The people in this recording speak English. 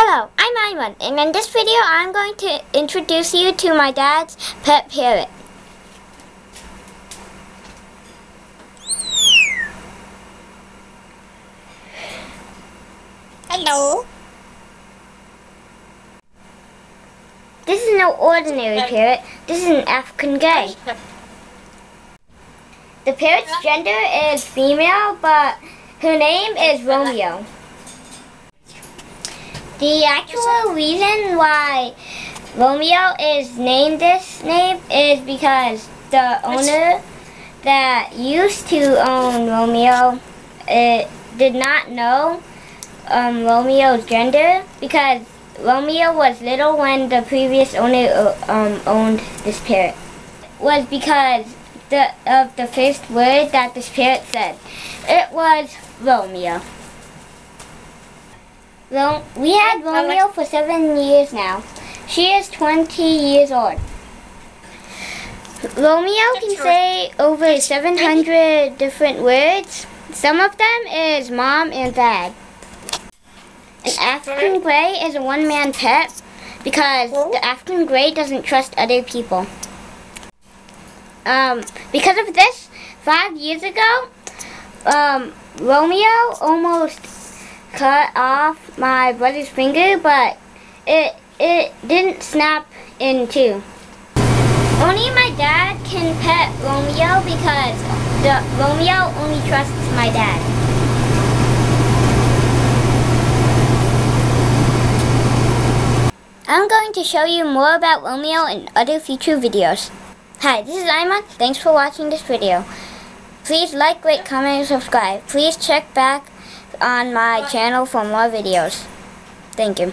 Hello, I'm Aiman, and in this video I'm going to introduce you to my dad's pet parrot. Hello. This is no ordinary parrot, this is an African grey. The parrot's gender is female, but her name is Romeo. The actual reason why Romeo is named this name is because the owner that used to own Romeo it did not know um, Romeo's gender because Romeo was little when the previous owner uh, um, owned this parrot. Was because the of the first word that this parrot said. It was Romeo. Ro we had Romeo for seven years now. She is 20 years old. Romeo can say over 700 different words. Some of them is mom and dad. An African Grey is a one-man pet because the African Grey doesn't trust other people. Um, because of this, five years ago, um, Romeo almost cut off my brother's finger, but it it didn't snap in two. Only my dad can pet Romeo because the Romeo only trusts my dad. I'm going to show you more about Romeo in other future videos. Hi, this is Aiman. Thanks for watching this video. Please like, rate, comment, and subscribe. Please check back on my channel for more videos. Thank you.